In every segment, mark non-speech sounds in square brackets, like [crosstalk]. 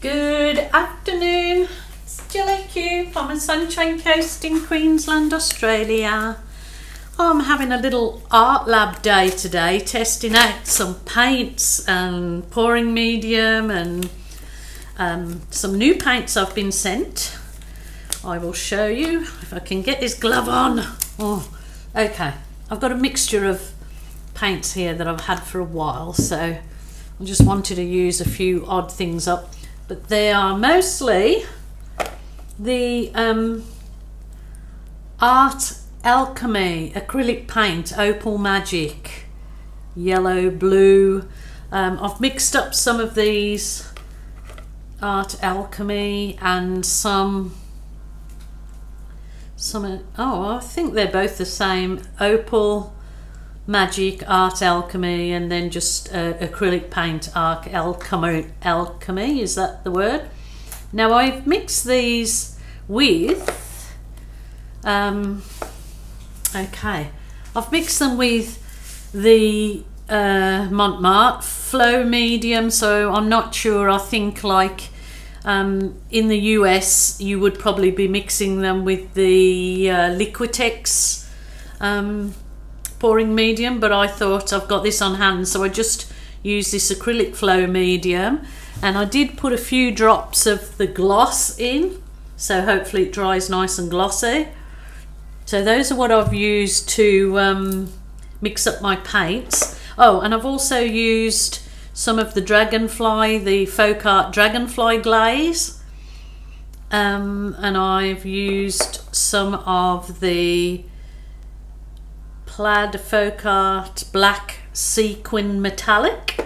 Good afternoon, it's Gilly Kube from the Sunshine Coast in Queensland, Australia. I'm having a little art lab day today, testing out some paints and pouring medium and um, some new paints I've been sent. I will show you if I can get this glove on. Oh, okay. I've got a mixture of paints here that I've had for a while, so I just wanted to use a few odd things up but they are mostly the um, Art Alchemy acrylic paint Opal Magic yellow blue. Um, I've mixed up some of these Art Alchemy and some some oh I think they're both the same. Opal magic, art alchemy, and then just uh, acrylic paint, art alchemy, alchemy, is that the word? Now I've mixed these with, um, okay, I've mixed them with the uh, Mont Marte flow medium, so I'm not sure, I think like um, in the US you would probably be mixing them with the uh, Liquitex um, pouring medium, but I thought I've got this on hand, so I just used this acrylic flow medium. And I did put a few drops of the gloss in, so hopefully it dries nice and glossy. So those are what I've used to um, mix up my paints. Oh, and I've also used some of the Dragonfly, the Folk Art Dragonfly glaze. Um, and I've used some of the plaid folk art black sequin metallic.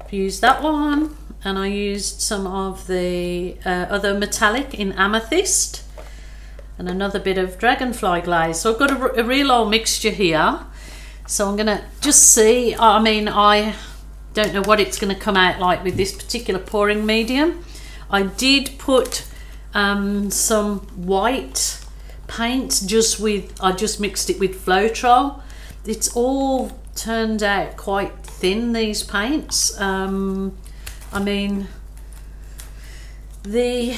I've used that one and I used some of the uh, other metallic in amethyst and another bit of dragonfly glaze. So I've got a, a real old mixture here. So I'm gonna just see I mean I don't know what it's going to come out like with this particular pouring medium. I did put um, some white paint just with I just mixed it with Floetrol. It's all turned out quite thin these paints. Um, I mean the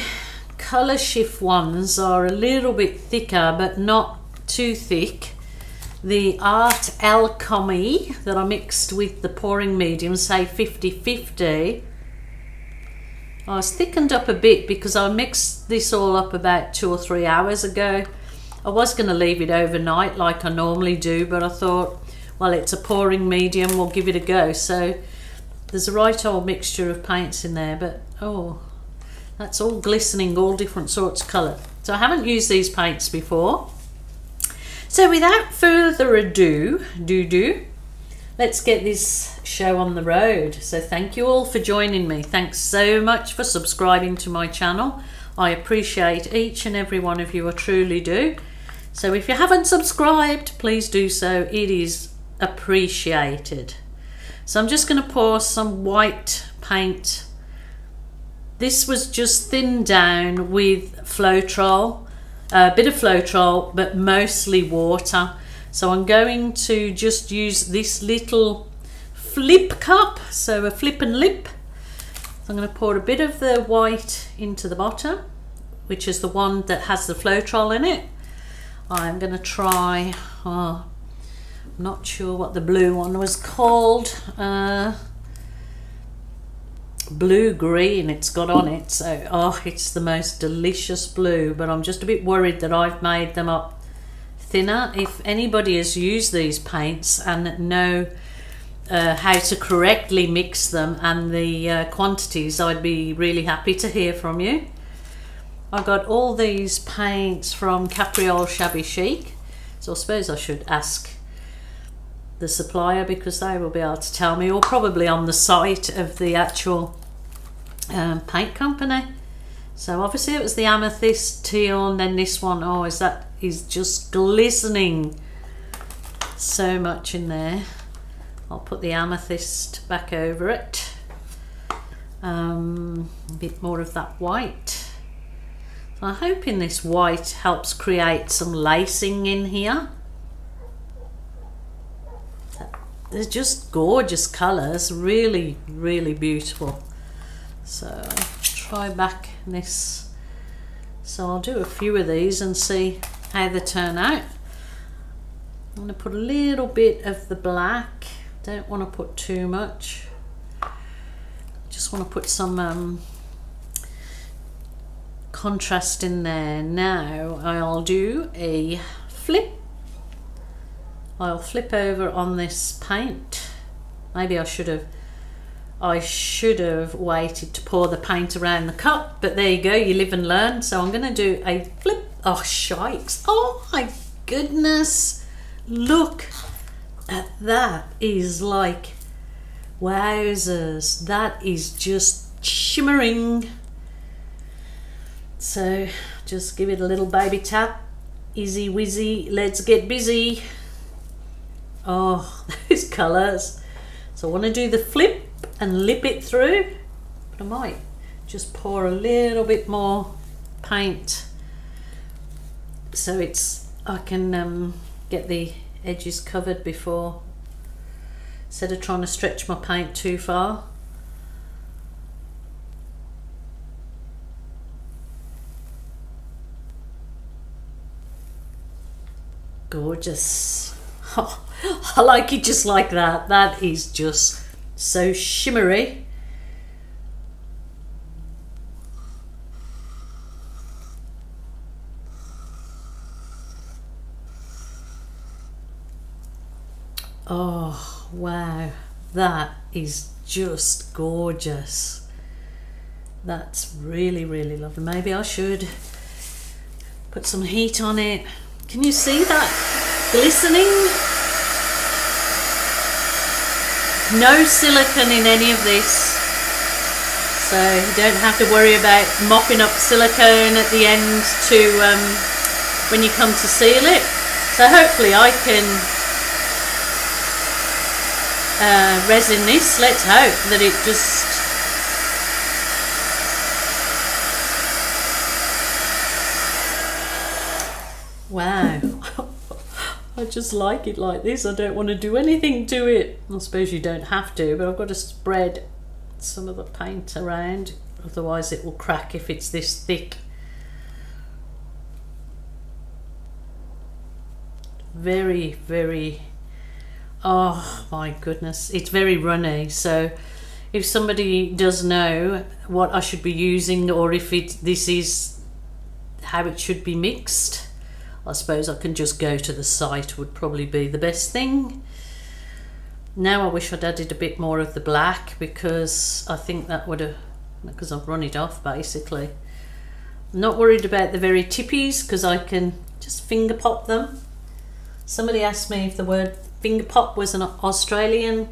color shift ones are a little bit thicker but not too thick. The art alchemy that I mixed with the pouring medium say 50-50 I was thickened up a bit because I mixed this all up about two or three hours ago I was going to leave it overnight like I normally do, but I thought, well, it's a pouring medium, we'll give it a go. So there's a right old mixture of paints in there, but oh, that's all glistening, all different sorts of colour. So I haven't used these paints before. So without further ado, do do, let's get this show on the road. So thank you all for joining me. Thanks so much for subscribing to my channel. I appreciate each and every one of you, I truly do. So if you haven't subscribed, please do so. It is appreciated. So I'm just going to pour some white paint. This was just thinned down with Floetrol, a bit of Floetrol, but mostly water. So I'm going to just use this little flip cup, so a flip and lip. So I'm going to pour a bit of the white into the bottom, which is the one that has the Floetrol in it. I'm going to try, oh, I'm not sure what the blue one was called. Uh, blue green it's got on it so oh it's the most delicious blue but I'm just a bit worried that I've made them up thinner if anybody has used these paints and know uh, how to correctly mix them and the uh, quantities I'd be really happy to hear from you I got all these paints from Capriole Shabby Chic. So I suppose I should ask the supplier because they will be able to tell me or probably on the site of the actual um, paint company. So obviously it was the amethyst teal and then this one, oh, is that is just glistening so much in there. I'll put the amethyst back over it. Um, a bit more of that white. I'm hoping this white helps create some lacing in here. They're just gorgeous colours, really, really beautiful. So try back this. So I'll do a few of these and see how they turn out. I'm going to put a little bit of the black. Don't want to put too much. Just want to put some um, contrast in there. Now I'll do a flip. I'll flip over on this paint. Maybe I should have I should have waited to pour the paint around the cup, but there you go, you live and learn. So I'm going to do a flip. Oh, shikes. Oh my goodness. Look at that is like, wowzers. That is just shimmering. So just give it a little baby tap. Easy wizzy, let's get busy. Oh, [laughs] those colours. So I want to do the flip and lip it through, but I might just pour a little bit more paint so it's I can um, get the edges covered before instead of trying to stretch my paint too far. Gorgeous. Oh, [laughs] I like it just like that. That is just so shimmery. Oh, wow. That is just gorgeous. That's really, really lovely. Maybe I should put some heat on it. Can you see that glistening? No silicone in any of this. So you don't have to worry about mopping up silicone at the end to um, when you come to seal it. So hopefully I can uh, resin this. Let's hope that it just Wow. [laughs] I just like it like this. I don't want to do anything to it. I suppose you don't have to, but I've got to spread some of the paint around. Otherwise it will crack if it's this thick. Very, very, oh my goodness. It's very runny. So if somebody does know what I should be using or if it this is how it should be mixed, I suppose I can just go to the site would probably be the best thing. Now I wish I'd added a bit more of the black because I think that would have, because I've run it off basically. I'm not worried about the very tippies because I can just finger pop them. Somebody asked me if the word finger pop was an Australian.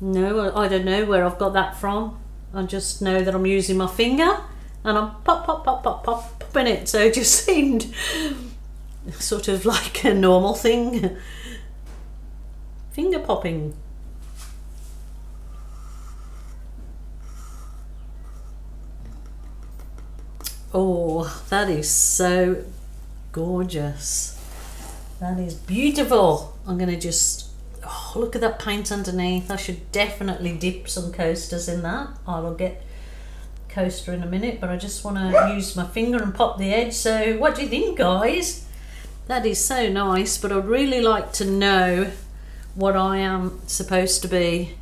No, I don't know where I've got that from. I just know that I'm using my finger and I'm pop, pop, pop, pop, pop, it. So it just [laughs] seemed sort of like a normal thing. Finger popping. Oh, that is so gorgeous. That is beautiful. I'm going to just, oh, look at that paint underneath. I should definitely dip some coasters in that. I will get coaster in a minute, but I just want to use my finger and pop the edge. So what do you think, guys? That is so nice, but I'd really like to know what I am supposed to be,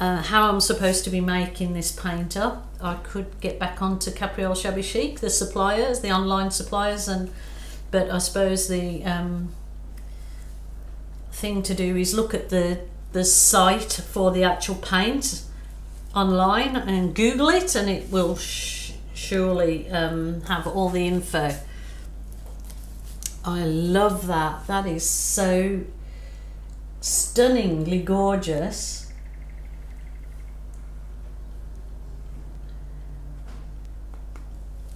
uh, how I'm supposed to be making this paint up. I could get back onto Capriole Shabby Chic, the suppliers, the online suppliers, and but I suppose the um, thing to do is look at the the site for the actual paint online and Google it, and it will surely um, have all the info. I love that. That is so stunningly gorgeous.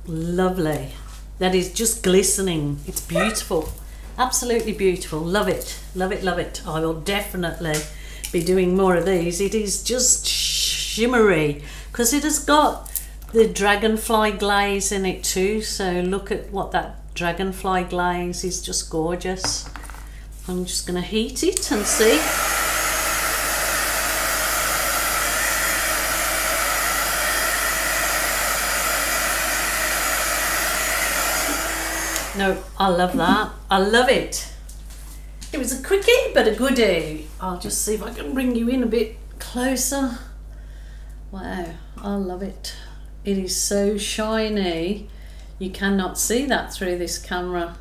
Lovely. That is just glistening. It's beautiful. Absolutely beautiful. Love it. Love it, love it. I will definitely be doing more of these. It is just shimmery because it has got the dragonfly glaze in it too. So look at what that dragonfly glaze is just gorgeous. I'm just going to heat it and see. No, I love that. I love it. It was a quickie, but a goodie. I'll just see if I can bring you in a bit closer. Wow, I love it. It is so shiny. You cannot see that through this camera,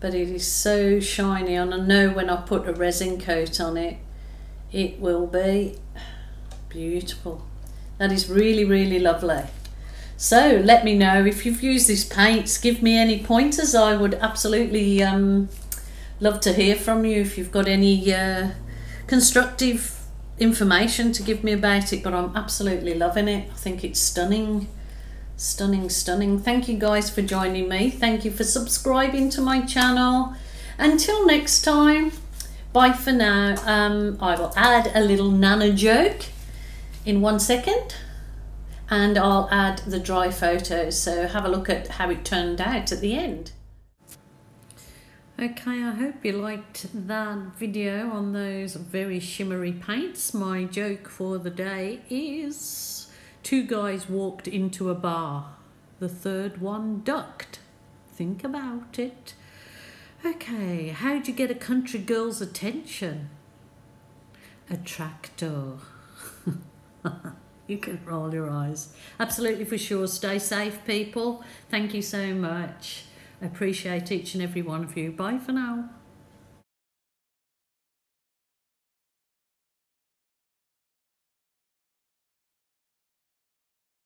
but it is so shiny. And I know when I put a resin coat on it, it will be beautiful. That is really, really lovely. So let me know if you've used these paints. Give me any pointers. I would absolutely um, love to hear from you if you've got any uh, constructive information to give me about it. But I'm absolutely loving it. I think it's stunning. Stunning, stunning. Thank you guys for joining me. Thank you for subscribing to my channel. Until next time, bye for now. Um, I will add a little nana joke in one second and I'll add the dry photos so have a look at how it turned out at the end. Okay, I hope you liked that video on those very shimmery paints. My joke for the day is two guys walked into a bar. The third one ducked. Think about it. Okay, how'd you get a country girl's attention? A tractor. [laughs] you can roll your eyes. Absolutely for sure. Stay safe, people. Thank you so much. Appreciate each and every one of you. Bye for now.